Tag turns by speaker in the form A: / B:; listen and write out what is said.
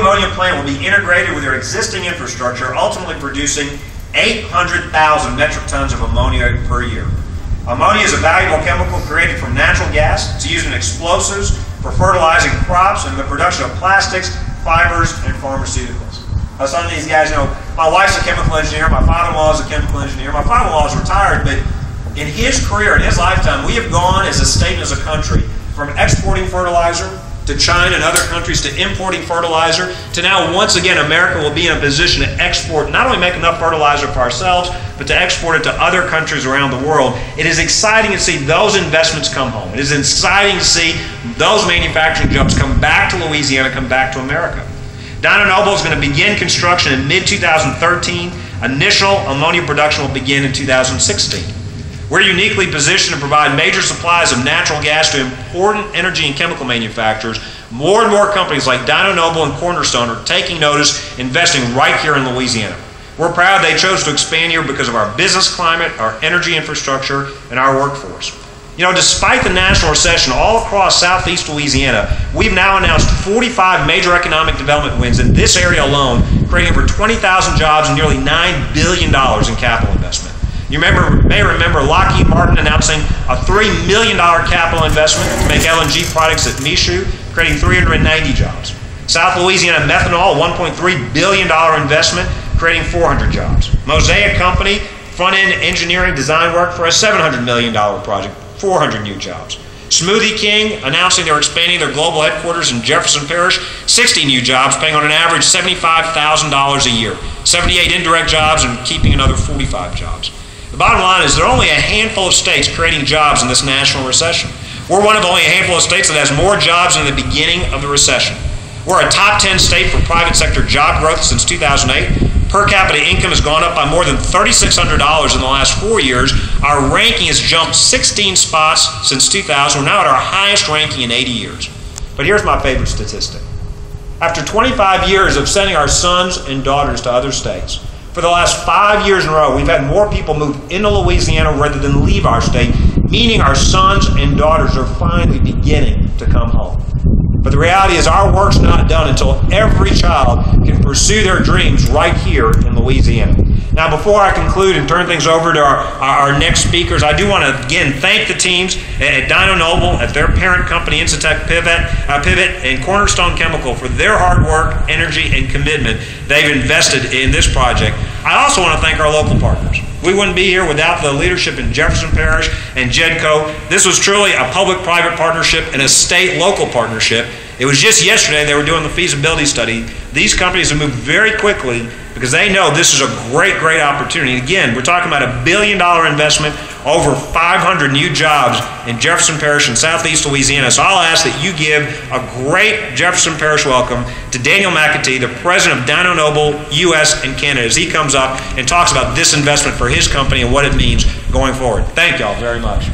A: ammonia plant will be integrated with their existing infrastructure, ultimately producing 800,000 metric tons of ammonia per year. Ammonia is a valuable chemical created from natural gas. It's used in explosives, for fertilizing crops, and the production of plastics, fibers, and pharmaceuticals. Now, some of these guys know my wife's a chemical engineer, my father in law is a chemical engineer. My father in law is retired, but in his career, in his lifetime, we have gone as a state and as a country from exporting fertilizer to China and other countries to importing fertilizer to now once again America will be in a position to export, not only make enough fertilizer for ourselves, but to export it to other countries around the world. It is exciting to see those investments come home. It is exciting to see those manufacturing jobs come back to Louisiana, come back to America. Dyno Nobel is going to begin construction in mid 2013. Initial ammonia production will begin in 2016. We're uniquely positioned to provide major supplies of natural gas to important energy and chemical manufacturers. More and more companies like Dyno Nobel and Cornerstone are taking notice, investing right here in Louisiana. We're proud they chose to expand here because of our business climate, our energy infrastructure, and our workforce. You know, despite the national recession all across southeast Louisiana, we've now announced 45 major economic development wins in this area alone, creating over 20,000 jobs and nearly $9 billion in capital investment. You remember, may remember Lockheed Martin announcing a $3 million capital investment to make LNG products at Michoud, creating 390 jobs. South Louisiana Methanol, $1.3 billion investment, creating 400 jobs. Mosaic Company, front end engineering design work for a $700 million project, 400 new jobs. Smoothie King announcing they're expanding their global headquarters in Jefferson Parish, 60 new jobs, paying on an average $75,000 a year, 78 indirect jobs, and keeping another 45 jobs. The bottom line is there are only a handful of states creating jobs in this national recession. We're one of only a handful of states that has more jobs than the beginning of the recession. We're a top 10 state for private sector job growth since 2008. Per capita income has gone up by more than $3,600 in the last four years. Our ranking has jumped 16 spots since 2000. We're now at our highest ranking in 80 years. But here's my favorite statistic. After 25 years of sending our sons and daughters to other states, for the last five years in a row, we've had more people move into Louisiana rather than leave our state, meaning our sons and daughters are finally beginning to come home. But the reality is, our work's not done until every child can pursue their dreams right here in Louisiana. Now, before I conclude and turn things over to our, our next speakers, I do want to again thank the teams at Dyno Nobel, at their parent company, Incitec Pivot, uh, Pivot, and Cornerstone Chemical for their hard work, energy, and commitment they've invested in this project. I also want to thank our local partners. We wouldn't be here without the leadership in Jefferson Parish and JEDCO. This was truly a public private partnership and a state local partnership. It was just yesterday they were doing the feasibility study. These companies have moved very quickly because they know this is a great, great opportunity. Again, we're talking about a billion dollar investment, over 500 new jobs in Jefferson Parish in southeast Louisiana. So I'll ask that you give a great Jefferson Parish welcome to Daniel McAtee, the president of Dyno Nobel US and Canada, as he comes up and talks about this investment for his company and what it means going forward. Thank y'all very much.